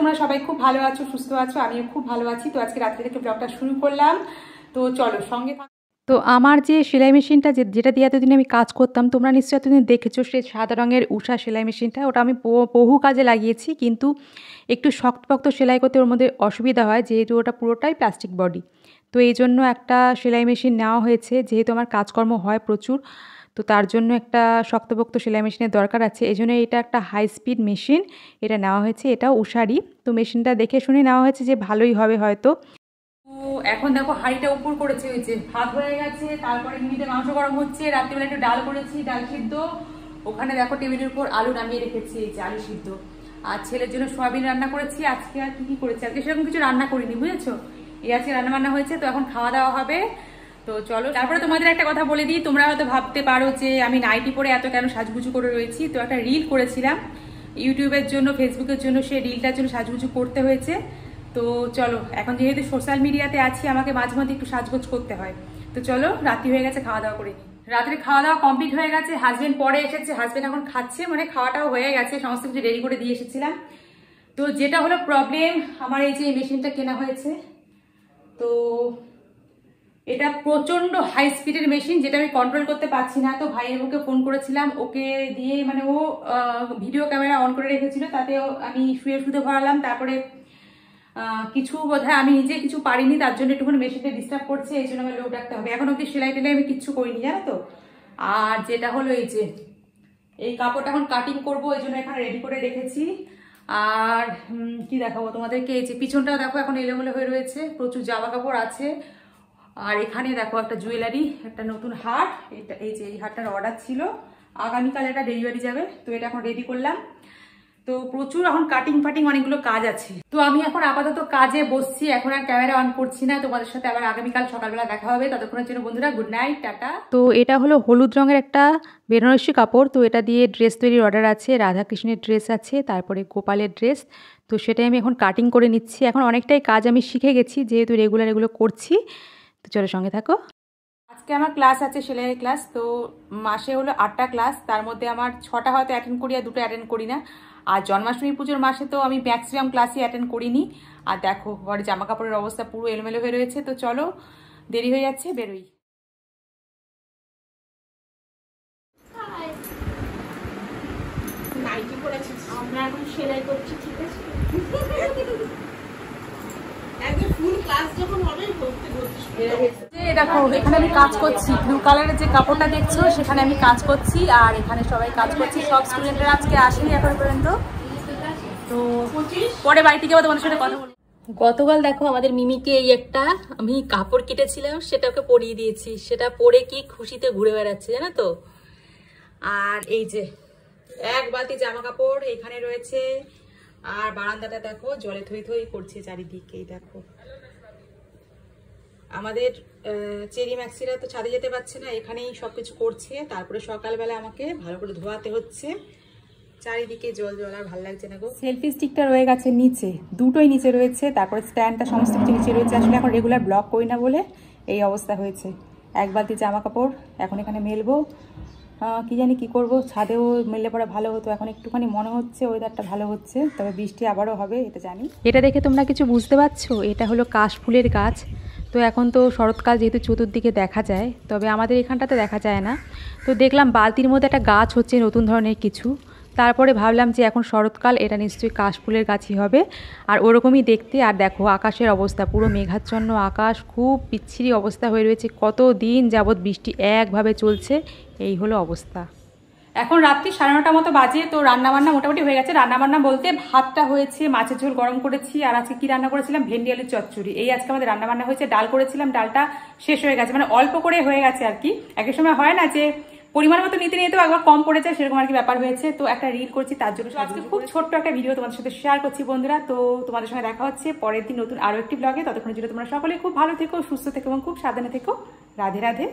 তোমরা সবাই খুব ভালো আছো, সুস্থ আছো, আমিও খুব ভালো আছি। তো আজকে রাত্রি থেকে ব্লগটা শুরু করলাম। তো চলো, সঙ্গে তো আমার যে সেলাই মেশিনটা যেটা দিয়ে এতদিন আমি কাজ করতাম, তোমরা নিশ্চয়ই এতদিন দেখেছ সেই সাদা রঙের উষা সেলাই মেশিনটা। ওটা আমি বহু কাজে লাগিয়েছি, কিন্তু একটু শক্তপোক্ত সেলাই করতে ওর মধ্যে অসুবিধা হয়, যেহেতু ওটা পুরোটাই প্লাস্টিক বডি তো এই জন্য একটা সেলাই মেশিন নেওয়া হয়েছে, যেহেতু আমার কাজকর্ম হয় প্রচুর। তো তার জন্য একটা শক্তপোক্ত সেলাই মেশিনের দরকার আছে। এই জন্য এটা একটা হাই স্পিড মেশিন এটা নেওয়া হয়েছে এটাও উষারই তো মেশিনটা দেখে শুনে নেওয়া হয়েছে যে ভালোই হবে হয়তো। এখন দেখো হাঁড়িটা উপর করেছে, ওই যে ভাত হয়ে গেছে, তারপরে মিনিটে মাংস গরম হচ্ছে, রাত্রিবেলা একটু ডাল করেছি, ডাল সিদ্ধ। ওখানে দেখো টেবিলের উপর আলু নামিয়ে রেখেছি, এই যে আলু সিদ্ধ। আর ছেলের জন্য সোয়াবিন রান্না করেছি, আজকে আর কি কি করেছি? আজকে সেরকম কিছু রান্না করিনি, বুঝেছ? এই আজকে রান্না বান্না হয়েছে, তো এখন খাওয়া দাওয়া হবে। তো চলো তারপরে তোমাদের একটা কথা বলে দিই, তোমরা হয়তো ভাবতে পারো যে আমি নাইটি পরে এত কেন সাজগুজু করে রয়েছি। তো একটা রিল করেছিলাম ইউটিউবের জন্য ফেসবুকের জন্য, সেই রিলটার জন্য সাজগুজু করতে হয়েছে। তো চলো, এখন যেহেতু সোশ্যাল মিডিয়াতে আছি, আমাকে মাঝে মাঝে একটু সাজগোজ করতে হয়। তো চলো, রাত্রি হয়ে গেছে খাওয়া দাওয়া করে রাত্রে খাওয়া দাওয়া কমপ্লিট হয়ে গেছে হাজবেন্ড পরে এসেছে হাজবেন্ড এখন খাচ্ছে মানে খাওয়াটাও হয়ে গেছে, সমস্ত কিছু রেডি করে দিয়ে এসেছিলাম। তো যেটা হলো প্রবলেম আমার এই যে মেশিনটা কেনা হয়েছে, তো এটা প্রচণ্ড হাই স্পিডের মেশিন যেটা আমি কন্ট্রোল করতে পারছি না। তো ভাইয়ের মুখে ফোন করেছিলাম, ওকে দিয়ে মানে ও ভিডিও ক্যামেরা অন করে রেখেছিল, তাতে আমি শুয়ে শুতে ভরালাম তারপরে কিছু বোধহয় আমি নিজে কিছু পারিনি, তার জন্য একটুখানি মেশিনটা ডিস্টার্ব করছে, এই জন্য আমার লোক রাখতে হবে। এখন অব্দি সেলাই টেলাই আমি কিচ্ছু করিনি, জানো তো? আর যেটা হলো এই যে, এই কাপড়টা এখন কাটিং করব, এই জন্য এখানে রেডি করে রেখেছি। আর কি দেখাবো তোমাদেরকে? এই যে পিছনটাও দেখো, এখন এলোমেলো হয়ে রয়েছে, প্রচুর জামা কাপড় আছে। আর এখানে দেখো একটা জুয়েলারি একটা নতুন হার এটা এই যে এই হারটার অর্ডার ছিল। আগামীকাল এটা ডেলিভারি যাবে। তো এটা এখন রেডি করলাম। তো প্রচুর এখন কাটিং ফাটিং অনেকগুলো কাজ আছে। তো আমি এখন আপাতত কাজে বসছি। এখন আর ক্যামেরা অন করছি না। তোমাদের সাথে আবার আগামীকাল সকালবেলা দেখা হবে। ততক্ষণের জন্য বন্ধুরা গুড নাইট টাটা। তো এটা হলো হলুদ রঙের একটা বেনারসি কাপড়। তো এটা দিয়ে ড্রেস তৈরির অর্ডার আছে। রাধাকৃষ্ণের ড্রেস আছে। তারপরে গোপালের ড্রেস তো সেটাই আমি এখন কাটিং করে নিচ্ছি। এখন অনেকটাই কাজ আমি শিখে গেছি। যেহেতু রেগুলার এগুলো করছি। তো চলো সঙ্গে থাকো। আজকে আমার ক্লাস আছে সেলাইয়ের ক্লাস তো মাসে হলো আটটা ক্লাস তার মধ্যে আমার ছটা হয়তো অ্যাটেন্ড করি আর দুটো অ্যাটেন্ড করি না। আর জন্মাষ্টমী পুজোর মাসে তো আমি ম্যাক্সিমাম ক্লাসই অ্যাটেন্ড করিনি। আর দেখো ঘরে জামা কাপড়ের অবস্থা পুরো এলোমেলো হয়ে রয়েছে তো চলো দেরি হয়ে যাচ্ছে বেরোই। আমরা এখন সেলাই করছি ঠিক আছে? দেখো এখানে আমি কাজ করছি। ব্লু কালারের যে কাপড়টা দেখছ সেখানে আমি কাজ করছি আর এখানে সবাই কাজ করছি। সব স্টুডেন্টরা আজকে আসেনি এখন পর্যন্ত। তো পরে বাড়ি থেকে তোমাদের সাথে কথা বলব গতকাল দেখো আমাদের মিমিকে এই একটা আমি কাপড় কেটেছিলাম সেটা ওকে পরিয়ে দিয়েছি। সেটা পরে কি খুশিতে ঘুরে বেড়াচ্ছে জানো তো? আর এই যে এক বালতি জামা কাপড় এখানে রয়েছে। আর বারান্দাটা দেখো জলে থই থই করছে চারিদিকে এই দেখো। আমাদের চেরি ম্যাক্সিরা তো ছাদে যেতে পারছে না এখানেই সব কিছু করছে। তারপরে সকালবেলা আমাকে ভালো করে ধোয়াতে হচ্ছে। চারিদিকে জল জল আর ভালো লাগছে না গো। সেলফি স্টিকটা রয়ে গেছে নিচে দুটোই নিচে রয়েছে তারপরে স্ট্যান্ডটা সমস্ত কিছু নিচে রয়েছে। আসলে এখন রেগুলার ব্লক করি না বলে এই অবস্থা হয়েছে। এক বালতি জামা কাপড় এখন এখানে মেলবো। কি জানি কি করব ছাদেও মেললে পরে ভালো হতো এখন একটুখানি মনে হচ্ছে ওয়েদারটা ভালো হচ্ছে তবে বৃষ্টি আবারও হবে এটা জানি। এটা দেখে তোমরা কিছু বুঝতে পারছ? এটা হলো কাশফুলের গাছ। তো এখন তো শরৎকাল যেহেতু চতুর্দিকে দেখা যায়, তবে আমাদের এখানটাতে দেখা যায় না। তো দেখলাম বালতির মধ্যে একটা গাছ হচ্ছে নতুন ধরনের কিছু। তারপরে ভাবলাম যে এখন শরৎকাল এটা নিশ্চয়ই কাশফুলের গাছই হবে। আর ওরকমই দেখতে, আর দেখো আকাশের অবস্থা, পুরো মেঘাচ্ছন্ন আকাশ, খুব বিচ্ছিরি অবস্থা হয়ে রয়েছে। কত দিন যাবৎ বৃষ্টি একভাবে চলছে, এই হলো অবস্থা। এখন রাত্রি সাড়ে নটা মতো বাজে, তো রান্না বান্না মোটামুটি হয়ে গেছে। রান্না বান্না বলতে ভাতটা হয়েছে, মাছের ঝোল গরম করেছি, আর আজকে কি রান্না করেছিলাম? ভেন্ডি আলুর চচ্চড়ি। এই আজকে আমাদের রান্না বান্না হয়েছে, ডাল করেছিলাম, ডালটা শেষ হয়ে গেছে। মানে অল্প করে হয়ে গেছে আর কি। একের সময় হয় না যে পরিমাণ মতো নিতে নিতে একবার কম পড়ে যায়, সেরকম আর কি ব্যাপার হয়েছে। তো একটা রিল করছি তার জন্য। আজকে খুব ছোট্ট একটা ভিডিও তোমাদের সাথে শেয়ার করছি বন্ধুরা। তো তোমাদের সঙ্গে দেখা হচ্ছে পরের দিন নতুন আরও একটি ব্লগে ততক্ষণ জন্য তোমরা সকলে খুব ভালো থেকো, সুস্থ থেকো এবং খুব সাবধানে থেকো। রাধে রাধে।